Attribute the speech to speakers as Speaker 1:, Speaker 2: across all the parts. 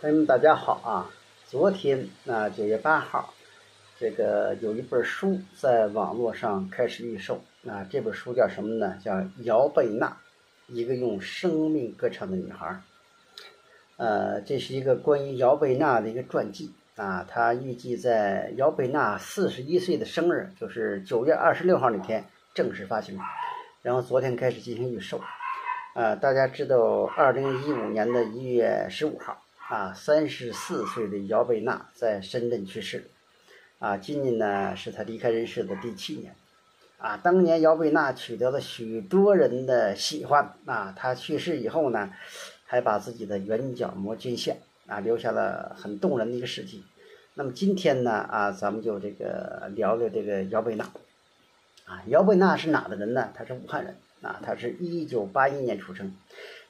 Speaker 1: 朋友们，大家好啊！昨天啊，九月八号，这个有一本书在网络上开始预售啊。这本书叫什么呢？叫姚贝娜，一个用生命歌唱的女孩。呃，这是一个关于姚贝娜的一个传记啊。她预计在姚贝娜四十一岁的生日，就是九月二十六号那天正式发行，然后昨天开始进行预售。呃，大家知道，二零一五年的一月十五号。啊，三十四岁的姚贝娜在深圳去世，啊，今年呢是她离开人世的第七年，啊，当年姚贝娜取得了许多人的喜欢，啊，她去世以后呢，还把自己的眼角膜捐献，啊，留下了很动人的一个事迹。那么今天呢，啊，咱们就这个聊聊这个姚贝娜，啊，姚贝娜是哪的人呢？她是武汉人，啊，她是一九八一年出生。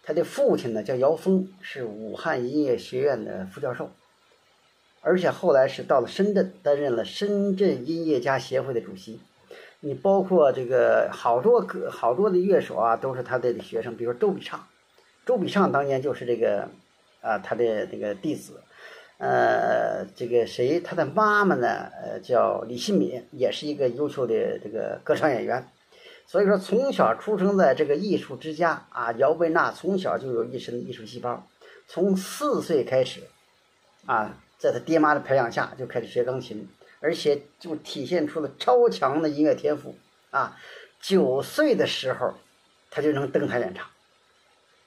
Speaker 1: 他的父亲呢叫姚峰，是武汉音乐学院的副教授，而且后来是到了深圳，担任了深圳音乐家协会的主席。你包括这个好多个好多的乐手啊，都是他的学生，比如说周笔畅，周笔畅当年就是这个啊他的这个弟子。呃，这个谁，他的妈妈呢？呃，叫李新敏，也是一个优秀的这个歌唱演员。所以说，从小出生在这个艺术之家啊，姚贝娜从小就有一身艺术细胞。从四岁开始，啊，在他爹妈的培养下就开始学钢琴，而且就体现出了超强的音乐天赋啊。九岁的时候，他就能登台演唱，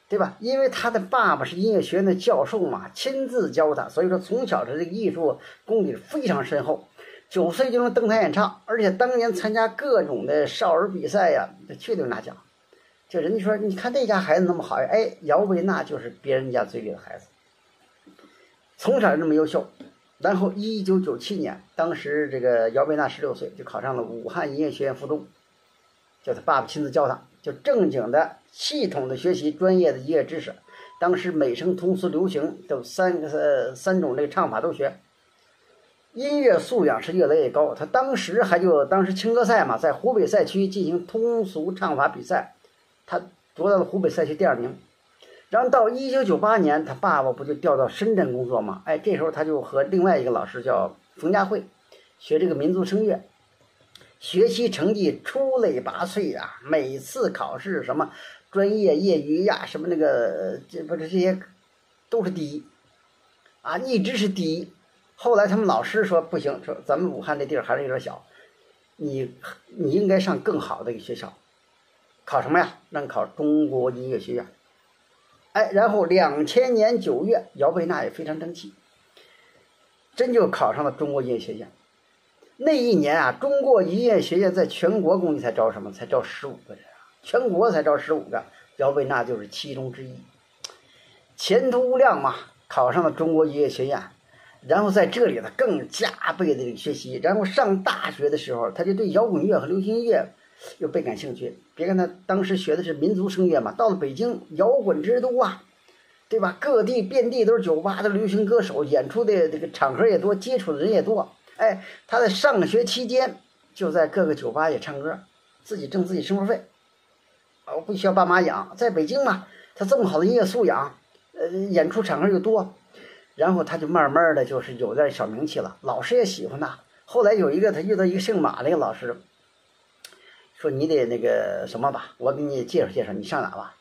Speaker 1: 对吧？因为他的爸爸是音乐学院的教授嘛，亲自教他，所以说从小的这个艺术功底非常深厚。九岁就能登台演唱，而且当年参加各种的少儿比赛呀，去就拿奖。就人家说，你看这家孩子那么好呀，哎，姚贝娜就是别人家嘴里的孩子，从小就那么优秀。然后一九九七年，当时这个姚贝娜十六岁，就考上了武汉音乐学院附中，叫他爸爸亲自教他，就正经的、系统的学习专业的音乐知识。当时美声、通俗、流行都三呃三种这个唱法都学。音乐素养是越来越高，他当时还就当时青歌赛嘛，在湖北赛区进行通俗唱法比赛，他夺到了湖北赛区第二名。然后到一九九八年，他爸爸不就调到深圳工作嘛？哎，这时候他就和另外一个老师叫冯家慧，学这个民族声乐，学习成绩出类拔萃啊！每次考试什么专业、业余呀，什么那个这不是这些都是第一，啊，一直是第一。后来他们老师说不行，说咱们武汉这地儿还是有点小，你你应该上更好的一个学校，考什么呀？让考中国音乐学院。哎，然后两千年九月，姚贝娜也非常争气，真就考上了中国音乐学院。那一年啊，中国音乐学院在全国共计才招什么？才招十五个人啊，全国才招十五个，姚贝娜就是其中之一，前途无量嘛，考上了中国音乐学院。然后在这里呢，更加倍的学习。然后上大学的时候，他就对摇滚乐和流行音乐又倍感兴趣。别看他当时学的是民族声乐嘛，到了北京，摇滚之都啊，对吧？各地遍地都是酒吧的流行歌手，演出的这个场合也多，接触的人也多。哎，他在上学期间就在各个酒吧也唱歌，自己挣自己生活费，我，不需要爸妈养。在北京嘛，他这么好的音乐素养，呃，演出场合又多。然后他就慢慢的就是有点小名气了，老师也喜欢他。后来有一个他遇到一个姓马的一个老师，说你得那个什么吧，我给你介绍介绍，你上哪吧？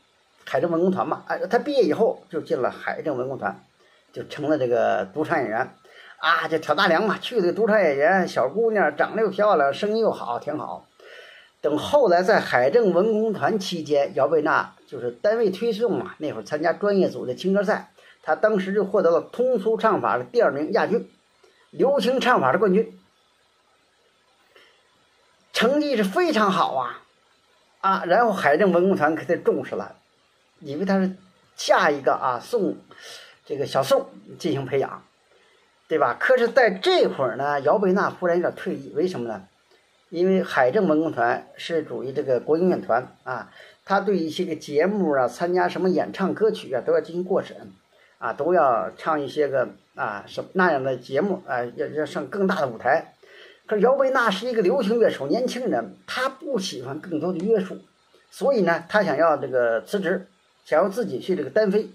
Speaker 1: 海政文工团吧。哎，他毕业以后就进了海政文工团，就成了这个独唱演员，啊，就挑大梁嘛，去的独唱演员，小姑娘长得又漂亮，声音又好，挺好。等后来在海政文工团期间，姚贝娜就是单位推送嘛，那会儿参加专业组的青歌赛。他当时就获得了通俗唱法的第二名亚军，流行唱法的冠军，成绩是非常好啊，啊！然后海政文工团可他重视了，以为他是下一个啊宋，这个小宋进行培养，对吧？可是在这会儿呢，姚贝娜忽然有点退役，为什么呢？因为海政文工团是属于这个国营院团啊，他对一些个节目啊，参加什么演唱歌曲啊，都要进行过审。啊，都要唱一些个啊什那样的节目啊，要要上更大的舞台。可是姚贝娜是一个流行乐手，年轻人，他不喜欢更多的约束，所以呢，他想要这个辞职，想要自己去这个单飞。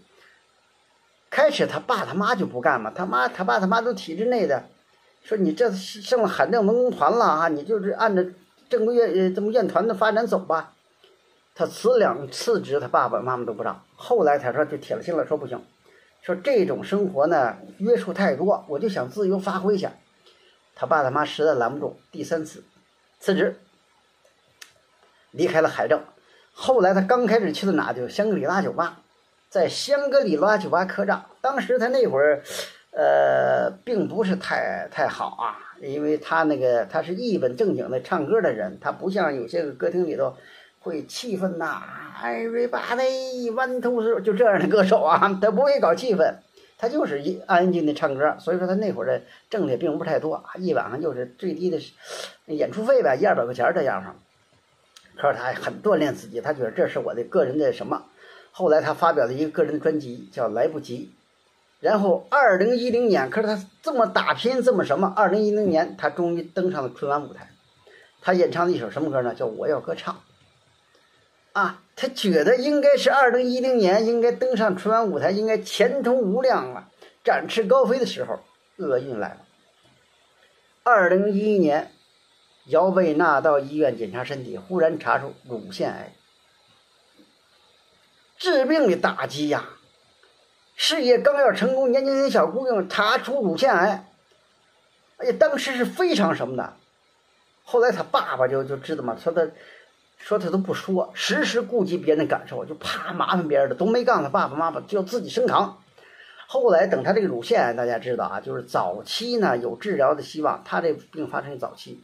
Speaker 1: 开始他爸他妈就不干嘛，他妈他爸他妈都体制内的，说你这升了海政文工团了啊，你就是按照正规院呃这么院团的发展走吧。他辞两次职，他爸爸妈妈都不让。后来他说就铁了心了，说不行，说这种生活呢约束太多，我就想自由发挥一下。他爸他妈实在拦不住，第三次辞职，离开了海政。后来他刚开始去的哪就香格里拉酒吧。在香格里拉酒吧客栈，当时他那会儿，呃，并不是太太好啊，因为他那个他是一本正经的唱歌的人，他不像有些个歌厅里头会气氛呐，everybody one two three 就这样的歌手啊，他不会搞气氛，他就是一安静的唱歌，所以说他那会儿的挣的并不太多，一晚上就是最低的演出费呗，一二百块钱这样上，可是他很锻炼自己，他觉得这是我的个人的什么。后来他发表了一个个人的专辑，叫《来不及》。然后二零一零年，可是他这么打拼，这么什么？二零一零年，他终于登上了春晚舞台。他演唱的一首什么歌呢？叫《我要歌唱》。啊，他觉得应该是二零一零年应该登上春晚舞台，应该前途无量了，展翅高飞的时候，厄运来了。二零一一年，姚贝娜到医院检查身体，忽然查出乳腺癌。致命的打击呀！事业刚要成功，年轻的小姑娘查出乳腺癌，哎呀，当时是非常什么的。后来他爸爸就就知道嘛，说他，说他都不说，时时顾及别人的感受，就怕麻烦别人的，都没告诉他爸爸妈妈，就要自己生扛。后来等他这个乳腺癌，大家知道啊，就是早期呢有治疗的希望，他这病发生早期，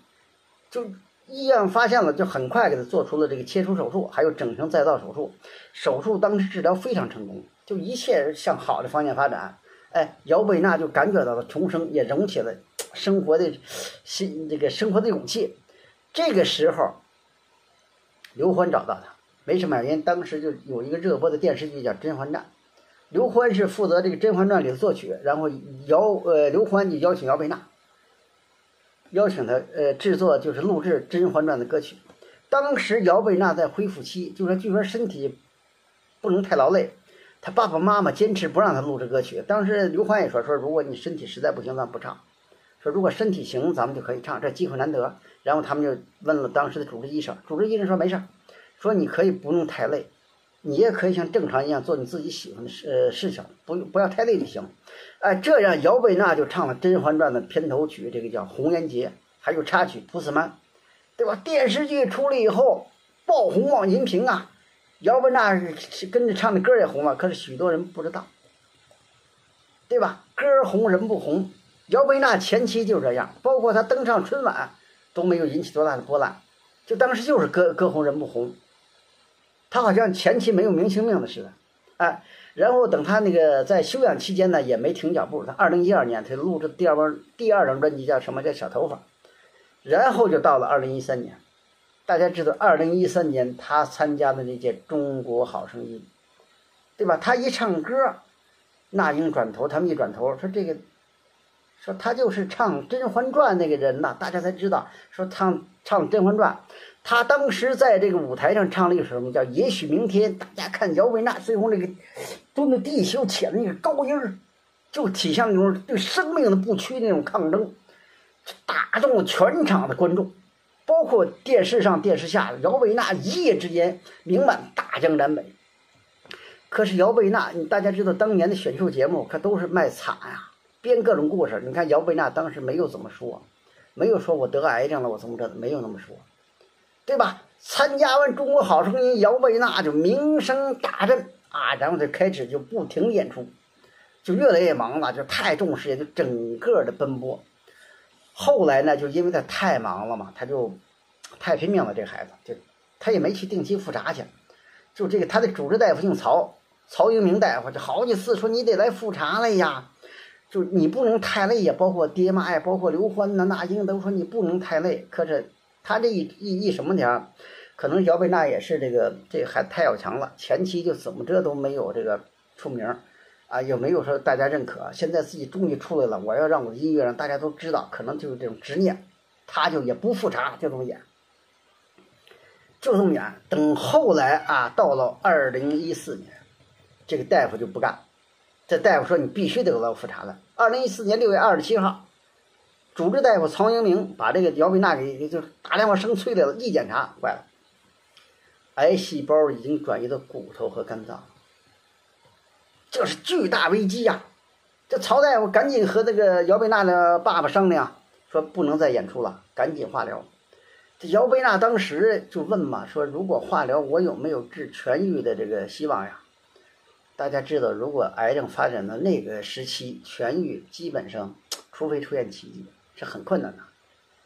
Speaker 1: 就。医院发现了，就很快给他做出了这个切除手术，还有整形再造手术。手术当时治疗非常成功，就一切向好的方向发展。哎，姚贝娜就感觉到了重生，也融起了生活的新这个生活的勇气。这个时候，刘欢找到他，没什么原，因当时就有一个热播的电视剧叫《甄嬛传》，刘欢是负责这个《甄嬛传》里的作曲，然后姚呃刘欢就邀请姚贝娜。邀请他，呃，制作就是录制《甄嬛传》的歌曲。当时姚贝娜在恢复期，就说据说身体不能太劳累，他爸爸妈妈坚持不让他录制歌曲。当时刘欢也说说，如果你身体实在不行，咱不唱。说如果身体行，咱们就可以唱，这机会难得。然后他们就问了当时的主治医生，主治医生说没事说你可以不用太累。你也可以像正常一样做你自己喜欢的事呃事情，不不要太累就行。哎，这样姚贝娜就唱了《甄嬛传》的片头曲，这个叫《红颜劫》，还有插曲《普斯曼》，对吧？电视剧出来以后爆红网银屏啊！姚贝娜是跟着唱的歌也红了，可是许多人不知道，对吧？歌红人不红。姚贝娜前期就这样，包括她登上春晚都没有引起多大的波澜，就当时就是歌歌红人不红。她好像前期没有明星命的似的，哎，然后等她那个在休养期间呢，也没停脚步。她二零一二年她录制第二张第二张专辑叫什么叫小头发，然后就到了二零一三年，大家知道二零一三年他参加的那届中国好声音，对吧？他一唱歌，那英转头，他们一转头说这个，说他就是唱《甄嬛传》那个人呐，大家才知道说唱唱《甄嬛传》。他当时在这个舞台上唱了一首什么叫《也许明天》，大家看姚贝娜最后那个蹲在地秀起来那个高音儿，就体现那种对生命的不屈那种抗争，打动了全场的观众，包括电视上、电视下，姚贝娜一夜之间名满大江南北。可是姚贝娜，你大家知道当年的选秀节目可都是卖惨呀，编各种故事。你看姚贝娜当时没有怎么说，没有说我得癌症了，我怎么着，没有那么说。对吧？参加完《中国好声音》，姚贝娜就名声大振啊，然后就开始就不停演出，就越来越忙了，就太重视，也就整个的奔波。后来呢，就因为他太忙了嘛，他就太拼命了。这孩子就他也没去定期复查去，就这个他的主治大夫姓曹，曹英明大夫就好几次说你得来复查了呀，就你不能太累呀。包括爹妈呀，包括刘欢呐、那英都说你不能太累，可是。他这一一一什么点可能姚贝娜也是这个这还太要强了，前期就怎么着都没有这个出名啊，也没有说大家认可。现在自己终于出来了，我要让我的音乐让大家都知道，可能就是这种执念，他就也不复查，就这么演，就这么演。等后来啊，到了二零一四年，这个大夫就不干，这大夫说你必须得做复查了。二零一四年六月二十七号，主治大夫曹英明把这个姚贝娜给就打电话生催来了，一检查坏了，癌细胞已经转移到骨头和肝脏，这是巨大危机呀！这曹大夫赶紧和这个姚贝娜的爸爸商量，说不能再演出了，赶紧化疗。这姚贝娜当时就问嘛，说如果化疗，我有没有治痊愈的这个希望呀？大家知道，如果癌症发展到那个时期，痊愈基本上，除非出现奇迹，是很困难的。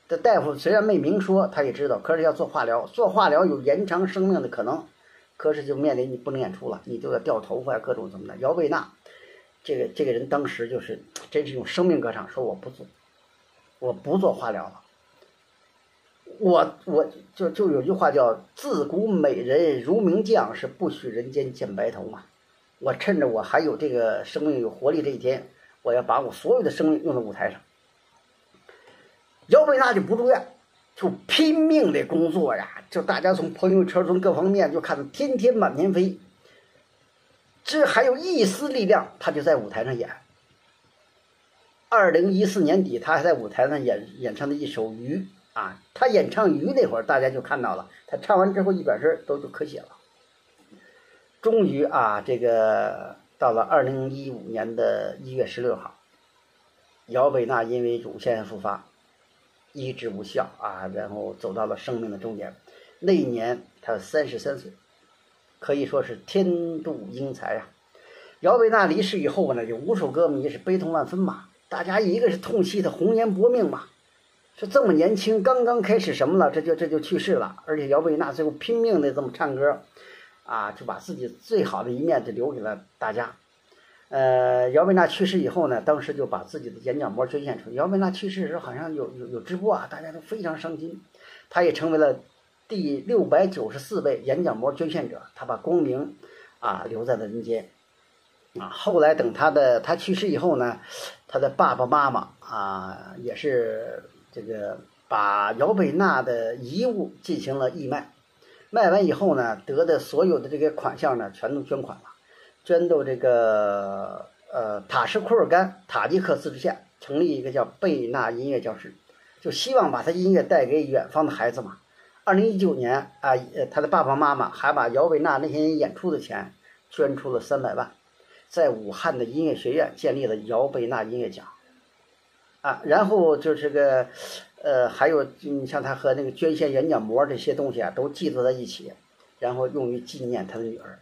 Speaker 1: 这大夫虽然没明说，他也知道，可是要做化疗，做化疗有延长生命的可能，可是就面临你不能演出了，你就要掉头发呀，各种怎么的。姚贝娜，这个这个人当时就是真是用生命歌唱，说我不做，我不做化疗了。我我就就有句话叫“自古美人如名将，是不许人间见白头”嘛。我趁着我还有这个生命有活力这一天，我要把我所有的生命用在舞台上。姚贝娜就不住院，就拼命的工作呀，就大家从朋友圈从各方面就看到天天满天飞。这还有一丝力量，他就在舞台上演。二零一四年底，他还在舞台上演演唱的一首《鱼》啊，他演唱《鱼》那会儿，大家就看到了，他唱完之后一转身都就咳血了。终于啊，这个到了二零一五年的一月十六号，姚贝娜因为乳腺复发，医治无效啊，然后走到了生命的终点。那一年她三十三岁，可以说是天妒英才啊。姚贝娜离世以后呢，有无数歌迷是悲痛万分嘛。大家一个是痛惜她红颜薄命嘛，说这么年轻，刚刚开始什么了，这就这就去世了。而且姚贝娜最后拼命的这么唱歌。啊，就把自己最好的一面就留给了大家。呃，姚贝娜去世以后呢，当时就把自己的眼角膜捐献出去。姚贝娜去世的时候好像有有有直播啊，大家都非常伤心。她也成为了第六百九十四位眼角膜捐献者，她把光明啊留在了人间。啊，后来等她的她去世以后呢，她的爸爸妈妈啊也是这个把姚贝娜的遗物进行了义卖。卖完以后呢，得的所有的这个款项呢，全都捐款了，捐到这个呃塔什库尔干塔吉克自治县，成立一个叫贝纳音乐教室，就希望把他音乐带给远方的孩子嘛。二零一九年啊，呃，他的爸爸妈妈还把姚贝娜那些演出的钱捐出了三百万，在武汉的音乐学院建立了姚贝娜音乐奖，啊，然后就是个。呃，还有你像他和那个捐献眼角膜这些东西啊，都寄托在一起，然后用于纪念他的女儿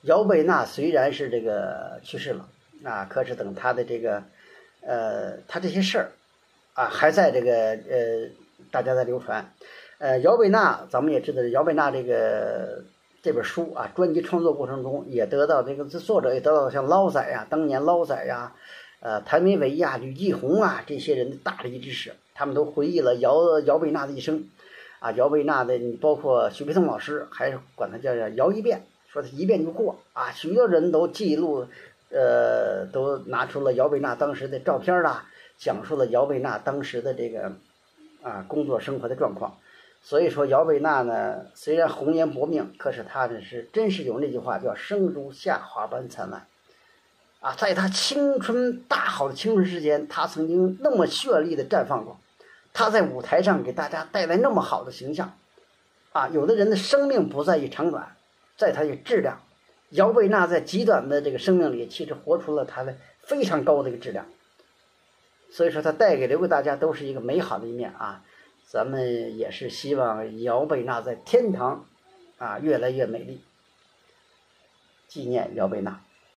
Speaker 1: 姚贝娜。虽然是这个去世了啊，可是等他的这个呃，他这些事儿啊，还在这个呃，大家在流传。呃，姚贝娜，咱们也知道，姚贝娜这个这本书啊，专辑创作过程中也得到这个作者也得到像捞仔呀，当年捞仔呀，呃，谭维维呀、吕继红啊这些人的大力支持。他们都回忆了姚姚贝娜的一生，啊，姚贝娜的，包括徐培腾老师，还是管他叫叫姚一遍，说他一遍就过啊，许多人都记录，呃，都拿出了姚贝娜当时的照片啦，讲述了姚贝娜当时的这个啊工作生活的状况。所以说，姚贝娜呢，虽然红颜薄命，可是她呢是真是有那句话叫“生如夏花般灿烂”。啊，在她青春大好的青春时间，她曾经那么绚丽的绽放过。他在舞台上给大家带来那么好的形象，啊，有的人的生命不在于长短，在他的质量。姚贝娜在极短的这个生命里，其实活出了他的非常高的一个质量。所以说，他带给留给大家都是一个美好的一面啊。咱们也是希望姚贝娜在天堂，啊，越来越美丽。纪念姚贝娜。